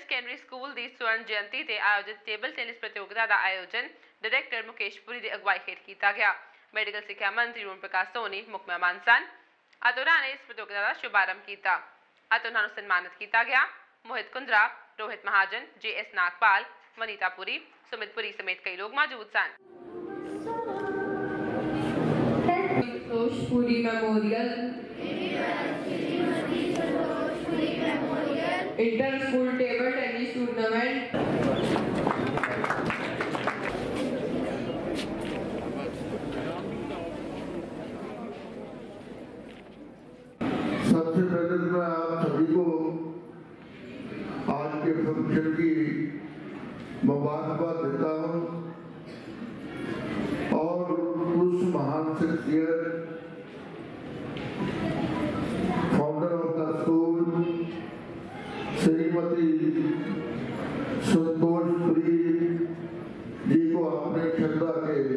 Secondary school ਦੀ ਸਵਰਨ ਜਯੰਤੀ ਤੇ ਆਯੋਜਿਤ ਟੇਬਲ ਟੈਨਿਸ ਪ੍ਰਤੀਯੋਗਤਾ ਦਾ ਆਯੋਜਨ ਡਾਇਰੈਕਟਰ ਮੁਕੇਸ਼ ਪੁਰੀ ਦੀ ਅਗਵਾਈ ਹੇਠ ਕੀਤਾ ਗਿਆ ਮੈਡੀਕਲ ਸਿੱਖਿਆ ਮੰਤਰੀ ਓਮ ਪ੍ਰਕਾਸ਼ ਸੋਨੀ ਮੁੱਖ ਮਹਿਮਾਨ ਸਨ ਅਤੇ ਉਹਨਾਂ ਨੇ ਇਸ ਪ੍ਰਤੀਯੋਗਤਾ ਦਾ ਸ਼ੁਭਾਰੰਭ ਕੀਤਾ ਅਤੇ ਉਹਨਾਂ ਨੂੰ ਸਨਮਾਨਿਤ ਕੀਤਾ ਗਿਆ ਮੋਹਿਤ ਕੁੰਦਰਾ ਰੋਹਿਤ ਮਹਾਜਨ ਜੇ ਐਸ ਨਾਗਪਾਲ ਵਨੀਤਾ ਪੁਰੀ ਸੁਮਿਤ ਪੁਰੀ ਸਮੇਤ ਕਈ ਲੋਕ ਮੌਜੂਦ ਸਨ Santosh Puri Memorial. Inter-school table tennis tournament. सबसे पहले तो मैं आप सभी को आज के फ़ंक्शन की मुबारकबाद देता हूँ और उस महान शख्सियत श्रीमती संतोष प्री जी को अपने श्रद्धा के।